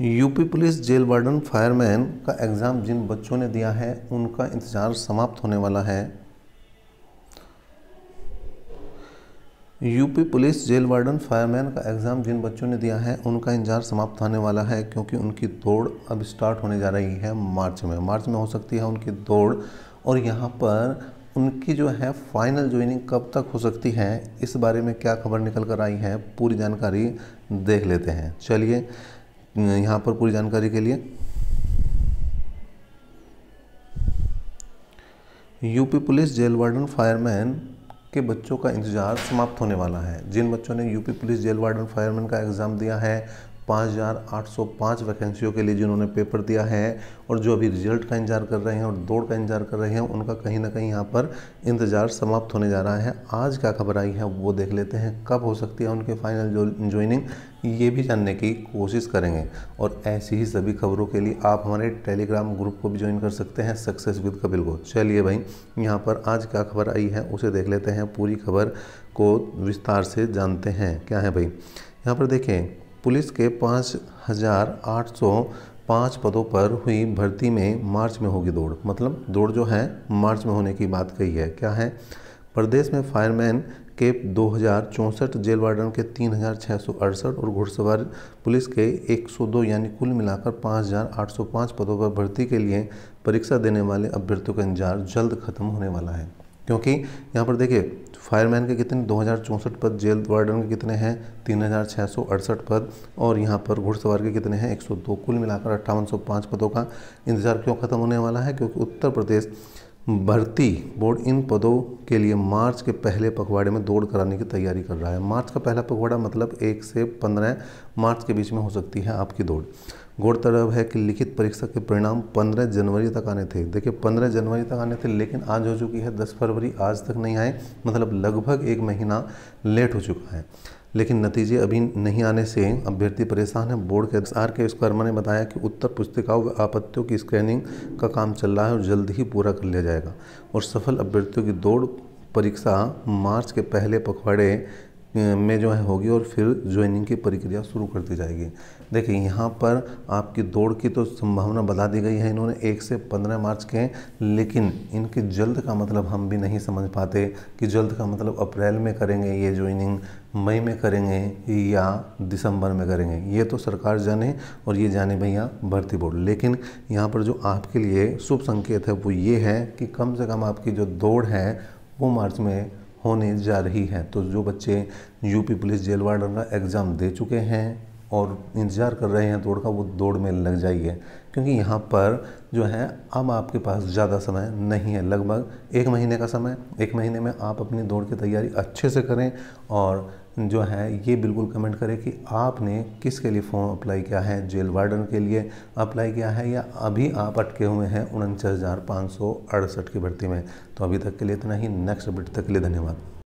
UP police jail warden fireman का exam जिन बच्चों ने दिया है, उनका इंतज़ार समाप्त होने वाला है। UP police jail warden fireman का एग्ज़ाम जिन बच्चों ने दिया है, उनका इंतज़ार समाप्त होने वाला है, क्योंकि उनकी दौड़ अब स्टार्ट होने जा रही है मार्च में। मार्च में हो सकती है उनकी दौड़, और यहाँ पर उनकी जो है फाइनल ज्वाइनिंग कब तक हो सकती है, इस बारे में क्या खबर निकल कर आई है, पूरी जानकारी देख लेते हैं। चलिए यहाँ पर पूरी जानकारी के लिए। UP police jail warden fireman के बच्चों का इंतज़ार समाप्त होने वाला है। जिन बच्चों ने UP police jail warden fireman का एग्ज़ाम दिया है पाँच हज़ार आठ सौ पाँच वैकेंसियों के लिए जिन्होंने पेपर दिया है और जो अभी रिज़ल्ट का इंतज़ार कर रहे हैं और दौड़ का इंतज़ार कर रहे हैं, उनका कहीं ना कहीं यहाँ पर इंतज़ार समाप्त होने जा रहा है। आज क्या खबर आई है, वो देख लेते हैं कब हो सकती है उनके फाइनल ज्वाइनिंग ये भी जानने की कोशिश करेंगे। और ऐसी ही सभी खबरों के लिए आप हमारे टेलीग्राम ग्रुप को भी ज्वाइन कर सकते हैं सक्सेस विद कपिल को। चलिए भाई, यहाँ पर आज क्या खबर आई है, उसे देख लेते हैं। पूरी खबर को विस्तार से जानते हैं। क्या है भाई? यहाँ पर देखें पुलिस के पाँच हज़ार आठ सौ पाँच पदों पर हुई भर्ती में मार्च में होगी दौड़। मतलब दौड़ जो है, मार्च में होने की बात कही है। क्या है? प्रदेश में फायरमैन के दो हज़ार चौंसठ, जेल वार्डन के तीन हज़ार छः सौ अड़सठ और घुड़सवार पुलिस के एक सौ दो, यानी कुल मिलाकर पाँच हज़ार आठ सौ पाँच पदों पर भर्ती के लिए परीक्षा देने वाले अभ्यर्थियों का इंतज़ार जल्द खत्म होने वाला है। क्योंकि यहाँ पर देखिए, फायरमैन के कितने, दो हज़ार चौंसठ पद, जेल वार्डन के कितने हैं, तीन हज़ार छः सौ अड़सठ पद, और यहाँ पर घुड़सवार के कितने हैं, एक सौ दो कुल मिलाकर अट्ठावन पदों का इंतज़ार क्यों खत्म होने वाला है? क्योंकि उत्तर प्रदेश भर्ती बोर्ड इन पदों के लिए मार्च के पहले पखवाड़े में दौड़ कराने की तैयारी कर रहा है। मार्च का पहला पखवाड़ा मतलब एक से पंद्रह मार्च के बीच में हो सकती है आपकी दौड़। गौरतलब है कि लिखित परीक्षा के परिणाम 15 जनवरी तक आने थे। देखिए 15 जनवरी तक आने थे, लेकिन आज हो चुकी है 10 फरवरी, आज तक नहीं आए मतलब लगभग एक महीना लेट हो चुका है। लेकिन नतीजे अभी नहीं आने से अभ्यर्थी परेशान है। बोर्ड के आर के विश्वकर्मा ने बताया कि उत्तर पुस्तिकाओं व आपत्तियों की स्कैनिंग का काम चल रहा है और जल्द ही पूरा कर लिया जाएगा। और सफल अभ्यर्थियों की दौड़ परीक्षा मार्च के पहले पखवाड़े में जो है होगी और फिर ज्वाइनिंग की प्रक्रिया शुरू कर दी जाएगी। देखिए, यहाँ पर आपकी दौड़ की तो संभावना बता दी गई है, इन्होंने एक से पंद्रह मार्च के लेकिन इनके जल्द का मतलब हम भी नहीं समझ पाते कि जल्द का मतलब अप्रैल में करेंगे ये ज्वाइनिंग मई में करेंगे या दिसंबर में करेंगे। ये तो सरकार जाने और ये जाने भैया भर्ती बोर्ड। लेकिन यहाँ पर जो आपके लिए शुभ संकेत है वो ये है कि कम से कम आपकी जो दौड़ है वो मार्च में होने जा रही है। तो जो बच्चे यूपी पुलिस जेल वार्डन का एग्ज़ाम दे चुके हैं और इंतज़ार कर रहे हैं दौड़ का, वो दौड़ में लग जाइए। क्योंकि यहाँ पर जो है, अब आपके पास ज़्यादा समय नहीं है। लगभग एक महीने का समय, एक महीने में आप अपनी दौड़ की तैयारी अच्छे से करें और जो है, ये बिल्कुल कमेंट करें कि आपने किसके लिए फॉर्म अप्लाई किया है? जेल वार्डन के लिए अप्लाई किया है या अभी आप अटके हुए हैं उनचास की भर्ती में? तो अभी तक के लिए इतना ही। नेक्स्ट अपडेट तक के लिए धन्यवाद।